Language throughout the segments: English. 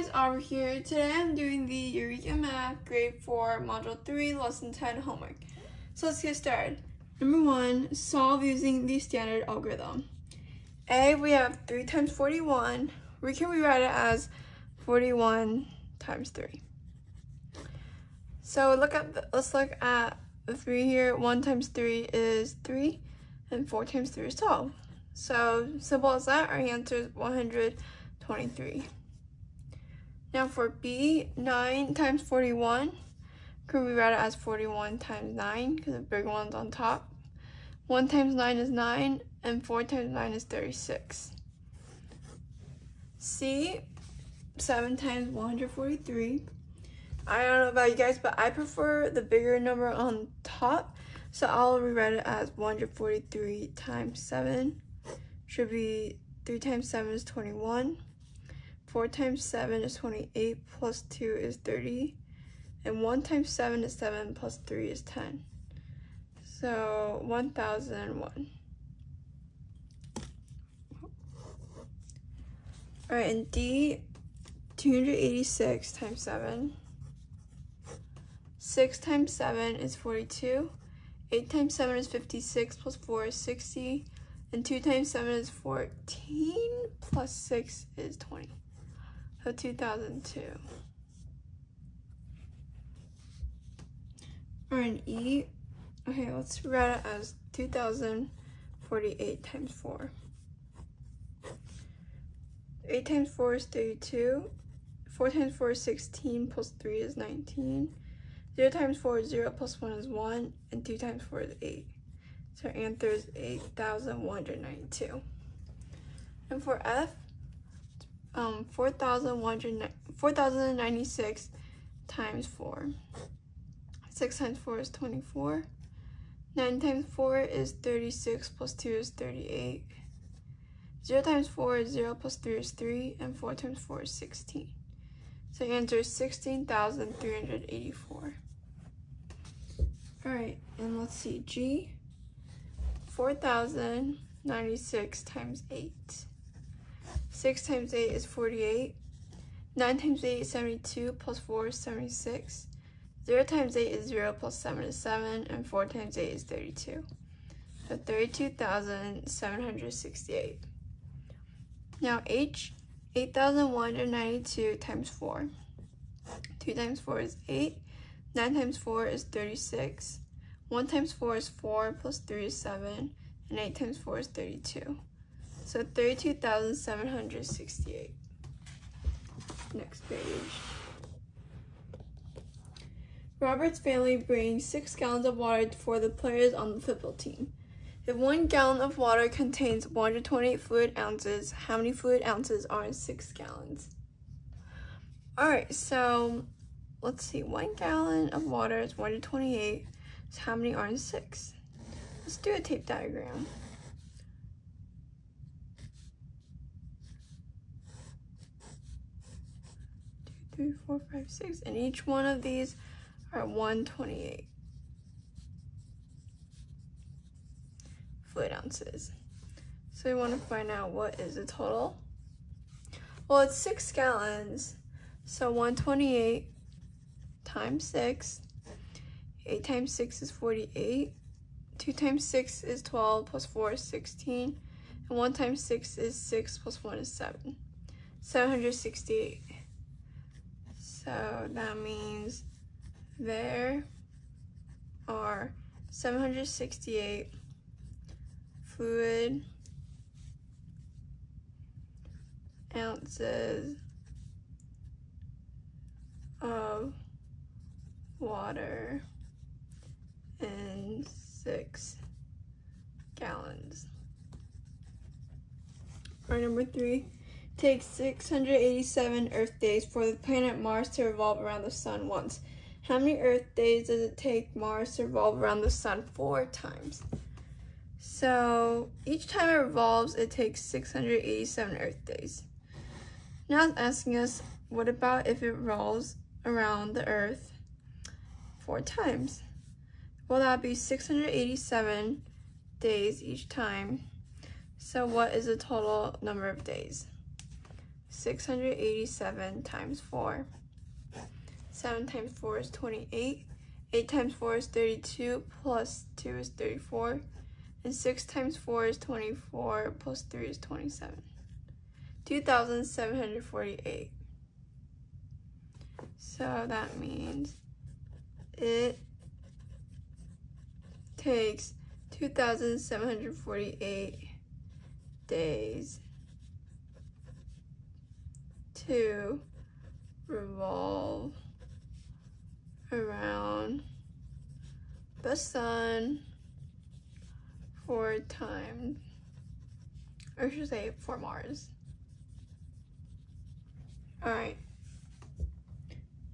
guys, Aubrey here. Today I'm doing the Eureka Math Grade 4 Module 3 Lesson 10 homework. So let's get started. Number 1, solve using the standard algorithm. A, we have 3 times 41. We can rewrite it as 41 times 3. So look at the, let's look at the 3 here. 1 times 3 is 3, and 4 times 3 is 12. So simple as that, our answer is 123. Now for B, 9 times 41, could we write it as 41 times 9 because the bigger one's on top. 1 times 9 is 9, and 4 times 9 is 36. C, 7 times 143. I don't know about you guys, but I prefer the bigger number on top, so I'll rewrite it as 143 times 7. Should be 3 times 7 is 21. 4 times 7 is 28, plus 2 is 30. And 1 times 7 is 7, plus 3 is 10. So 1001. Alright, and D, 286 times 7. 6 times 7 is 42. 8 times 7 is 56, plus 4 is 60. And 2 times 7 is 14, plus 6 is 20 of 2002. Or an E, okay, let's write it as 2048 times 4. 8 times 4 is 32. 4 times 4 is 16, plus 3 is 19. 0 times 4 is 0, plus 1 is 1, and 2 times 4 is 8. So our answer is 8,192. And for F, um, 4,096 times 4. 6 times 4 is 24. 9 times 4 is 36 plus 2 is 38. 0 times 4 is 0 plus 3 is 3. And 4 times 4 is 16. So the answer is 16,384. Alright, and let's see. G, 4,096 times 8. 6 times 8 is 48. 9 times 8 is 72, plus 4 is 76. 0 times 8 is 0, plus 7 is 7, and 4 times 8 is 32. So 32,768. Now H, 8,192 times 4. 2 times 4 is 8. 9 times 4 is 36. 1 times 4 is 4, plus 3 is 7, and 8 times 4 is 32. So 32,768. Next page. Robert's family brings six gallons of water for the players on the football team. If one gallon of water contains 128 fluid ounces, how many fluid ounces are in six gallons? Alright, so let's see. One gallon of water is 128. So how many are in six? Let's do a tape diagram. Three, four, five, six, and each one of these are 128 fluid ounces. So we want to find out what is the total. Well, it's six gallons, so 128 times six, eight times six is 48, two times six is 12, plus four is 16, and one times six is six, plus one is seven, 768. So that means there are 768 fluid ounces of water in six gallons. Or number three, takes 687 Earth days for the planet Mars to revolve around the sun once. How many Earth days does it take Mars to revolve around the sun four times? So each time it revolves, it takes 687 Earth days. Now it's asking us, what about if it revolves around the Earth four times? Well, that'd be 687 days each time. So what is the total number of days? 687 times 4. 7 times 4 is 28. 8 times 4 is 32, plus 2 is 34. And 6 times 4 is 24, plus 3 is 27. 2,748. So that means it takes 2,748 days to revolve around the sun for time, or I should say for Mars. All right.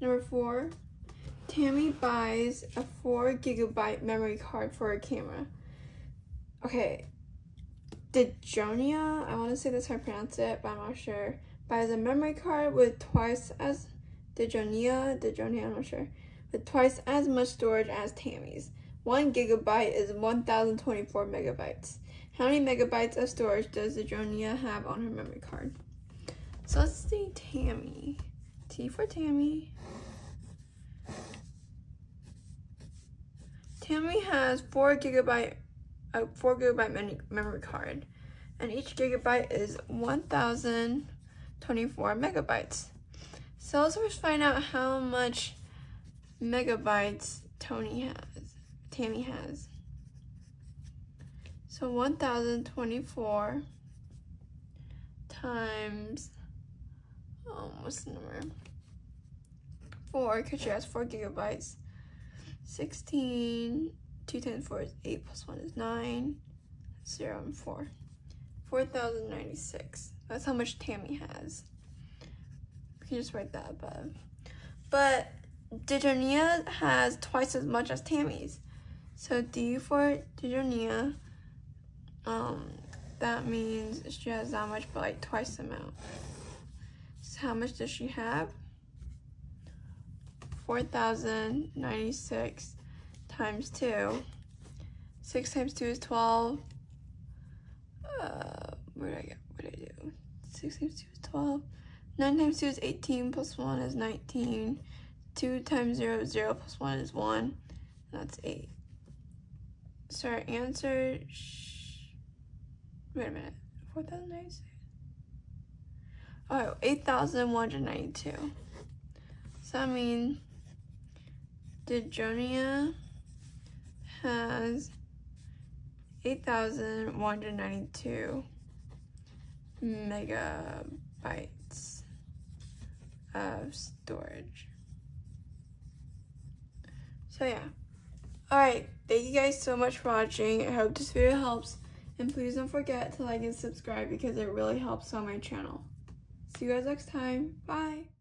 Number four, Tammy buys a four gigabyte memory card for her camera. Okay, Dijonia, I want to say that's how I pronounce it, but I'm not sure. Buys a memory card with twice as Dijonia, Dijonia, I'm not sure, with twice as much storage as Tammy's. One gigabyte is 1,024 megabytes. How many megabytes of storage does Dijonia have on her memory card? So let's see Tammy. T for Tammy. Tammy has four gigabyte, a four gigabyte memory card, and each gigabyte is 1,024 megabytes. So let's first find out how much megabytes Tony has, Tammy has. So 1,024 times, um, what's the number? Four, because she has four gigabytes. 16, 2 times 4 is 8, plus 1 is 9, 0 and 4. 4,096. That's how much Tammy has. You can just write that above. But Dijonia has twice as much as Tammy's. So D for Dijonia, um, that means she has that much, but like twice the amount. So how much does she have? 4,096 times 2. 6 times 2 is 12. Uh, what did I get? What did I do? 6 times 2 is 12. 9 times 2 is 18, plus 1 is 19. 2 times 0 is 0, plus 1 is 1. That's 8. So our answer, wait a minute, 4,096? Oh, 8,192. So I mean, Dijonia has 8,192 megabytes of storage. So yeah. Alright, thank you guys so much for watching. I hope this video helps. And please don't forget to like and subscribe because it really helps on my channel. See you guys next time. Bye.